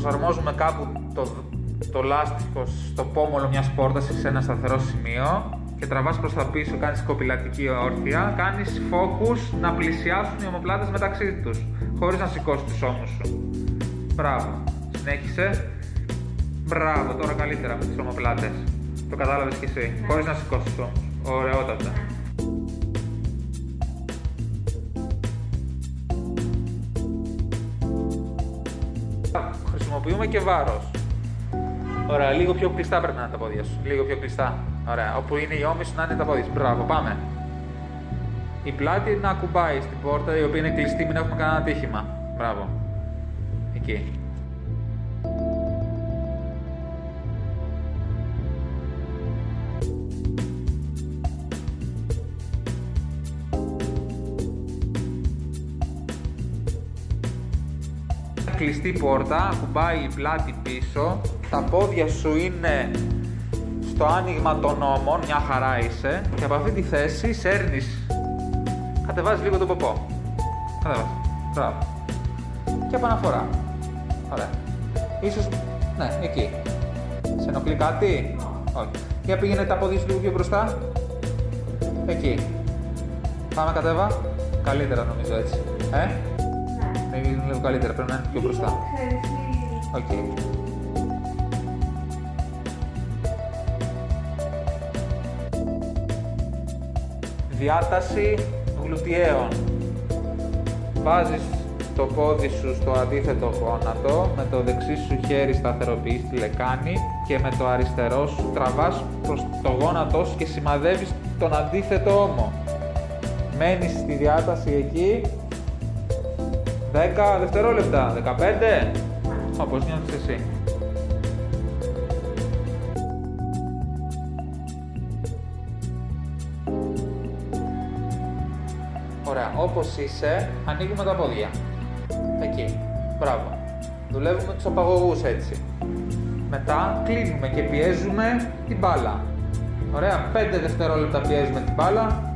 προσαρμόζουμε κάπου το, το λάστιχο στο πόμολο μιας πόρτας σε ένα σταθερό σημείο και τραβάς προς τα πίσω, κάνεις κοπηλατική όρθια, κάνεις focus να πλησιάσουν οι ομοπλάτες μεταξύ τους, χωρίς να σηκώσει τους ώμους σου. Μπράβο. Συνέχισε. Μπράβο, τώρα καλύτερα με τις ομοπλάτες. Το κατάλαβες κι εσύ, χωρίς να σηκώσεις τους ώμους. Ωραιότατα. Χρησιμοποιούμε και βάρος. Ωραία, λίγο πιο κλειστά πρέπει να είναι τα πόδια σου. Λίγο πιο κλειστά. Ωραία, όπου είναι η ώμη σου να είναι τα πόδια σου. Μπράβο, πάμε. Η πλάτη να ακουμπάει στην πόρτα η οποία είναι κλειστή, μην έχουμε κανένα ατύχημα. Μπράβο. Εκεί. Κλειστή πόρτα, ακουμπάει η πλάτη πίσω, τα πόδια σου είναι στο άνοιγμα των ώμων, μια χαρά είσαι, και από αυτή τη θέση σέρνεις, κατεβάζεις λίγο τον ποπό. Κατεβάζεις. Μπράβο. Και επαναφορά. Ωραία. Ίσως, ναι, εκεί. Σε ενοχλεί κάτι; Όχι. Για πήγαινε τα πόδια σου λίγο πιο μπροστά; Εκεί. Πάμε κατέβα. Καλύτερα νομίζω έτσι. Ε; Είναι λίγο καλύτερα, πρέπει να είναι πιο μπροστά. OK. Okay. Διάταση γλουτιαίων. Βάζεις το πόδι σου στο αντίθετο γόνατο, με το δεξί σου χέρι σταθεροποιείς τη λεκάνη και με το αριστερό σου τραβάς προς το γόνατό σου και σημαδεύεις τον αντίθετο ώμο. Μένεις στη διάταση εκεί 10 δευτερόλεπτα, 15. Όπως νιώθεις εσύ. Ωραία, όπως είσαι, ανοίγουμε τα πόδια. Εκεί. Μπράβο. Δουλεύουμε τους απαγωγούς έτσι. Μετά κλείνουμε και πιέζουμε την μπάλα. Ωραία, 5 δευτερόλεπτα πιέζουμε την μπάλα,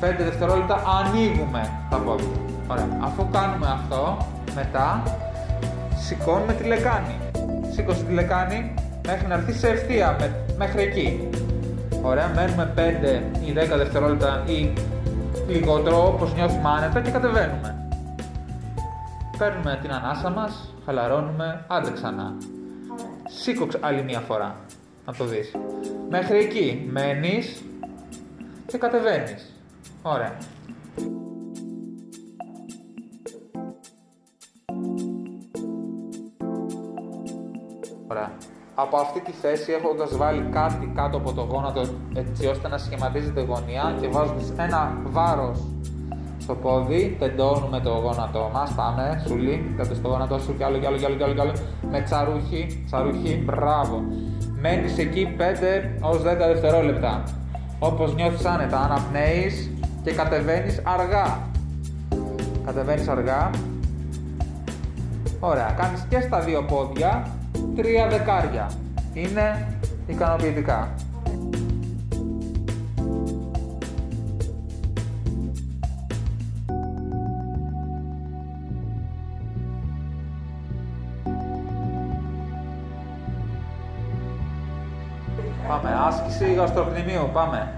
5 δευτερόλεπτα ανοίγουμε τα πόδια. Ωραία. Αφού κάνουμε αυτό, μετά σηκώνουμε τη λεκάνη. Σήκωσε τη λεκάνη μέχρι να έρθει σε ευθεία, μέχρι εκεί. Ωραία, μένουμε 5 ή 10 δευτερόλεπτα ή λιγότερο όπως νιώθουμε άνετα και κατεβαίνουμε. Παίρνουμε την ανάσα μας, χαλαρώνουμε, άντε ξανά. Σήκω άλλη μία φορά, να το δεις. Μέχρι εκεί μένεις και κατεβαίνεις. Ωραία. Από αυτή τη θέση έχοντας βάλει κάτι κάτω από το γόνατο έτσι ώστε να σχηματίζεται γωνία και βάζοντας ένα βάρος στο πόδι, τεντώνουμε το γόνατό μας. Πάμε, σουλή, κάτω στο γόνατό σου κι άλλο κι άλλο κι άλλο κι άλλο, κι άλλο. Με τσαρούχι, τσαρούχι, μπράβο. Μένεις εκεί 5 ως 10 δευτερόλεπτα. Όπως νιώθεις άνετα, αναπνέεις και κατεβαίνεις αργά. Κατεβαίνεις αργά. Ωραία, κάνεις και στα δύο πόδια τρία δεκάρια. Είναι ικανοποιητικά. Πάμε, άσκηση γαστροκνημίου, πάμε.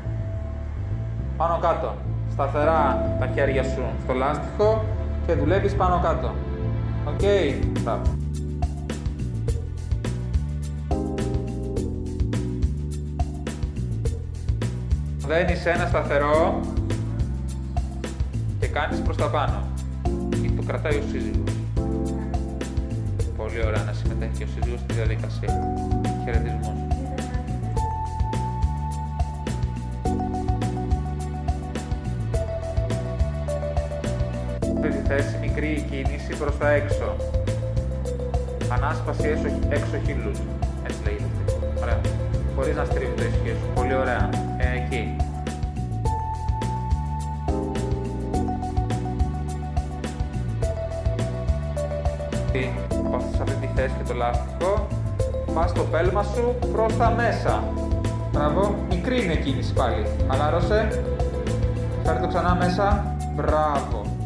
Πάνω κάτω. Σταθερά τα χέρια σου στο λάστιχο και δουλεύεις πάνω κάτω. OK, okay. Βαίνεις ένα σταθερό και κάνεις προς τα πάνω. Και το κρατάει ο σύζυγος. Πολύ ωραία να συμμετέχει και ο σύζυγος στη διαδικασία. Χαιρετισμούς. Στη θέση μικρή κίνηση προς τα έξω. Ανάσπαση έξω, έξω χείλους. Έτσι λέγεται. Ωραία. Χωρίς να στρίβει το ισχύος σου. Πολύ ωραία. Ε, εκεί. σε αυτή τη θέση και το λάστιχο, πας το πέλμα σου προς τα μέσα. Μπράβο, μικρή είναι κίνηση πάλι. Χαλάρωσε. Φέρε το ξανά μέσα. Μπράβο.